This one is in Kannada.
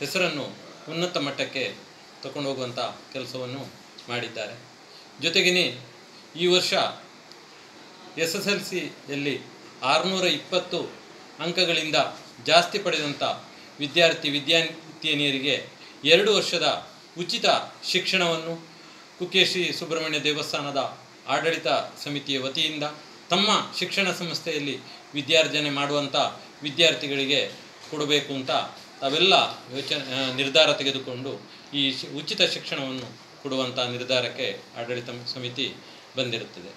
ಹೆಸರನ್ನು ಉನ್ನತ ಮಟ್ಟಕ್ಕೆ ತಗೊಂಡು ಹೋಗುವಂಥ ಕೆಲಸವನ್ನು ಮಾಡಿದ್ದಾರೆ. ಜೊತೆಗೇ ಈ ವರ್ಷ ಎಸ್ ಎಸ್ ಎಲ್ ಸಿಯಲ್ಲಿ ಆರುನೂರ ಇಪ್ಪತ್ತು ಅಂಕಗಳಿಂದ ಜಾಸ್ತಿ ಪಡೆದಂಥ ವಿದ್ಯಾರ್ಥಿ ವಿದ್ಯಾರ್ಥಿನಿಯರಿಗೆ ಎರಡು ವರ್ಷದ ಉಚಿತ ಶಿಕ್ಷಣವನ್ನು ಕುಕ್ಕೆಶ್ರೀ ಸುಬ್ರಹ್ಮಣ್ಯ ದೇವಸ್ಥಾನದ ಆಡಳಿತ ಸಮಿತಿಯ ವತಿಯಿಂದ ತಮ್ಮ ಶಿಕ್ಷಣ ಸಂಸ್ಥೆಯಲ್ಲಿ ವಿದ್ಯಾರ್ಜನೆ ಮಾಡುವಂಥ ವಿದ್ಯಾರ್ಥಿಗಳಿಗೆ ಕೊಡಬೇಕು ಅಂತ ತಾವೆಲ್ಲ ಯೋಚನೆ ನಿರ್ಧಾರ ತೆಗೆದುಕೊಂಡು ಈ ಉಚಿತ ಶಿಕ್ಷಣವನ್ನು ಕೊಡುವಂಥ ನಿರ್ಧಾರಕ್ಕೆ ಆಡಳಿತ ಸಮಿತಿ ಬಂದಿರುತ್ತದೆ.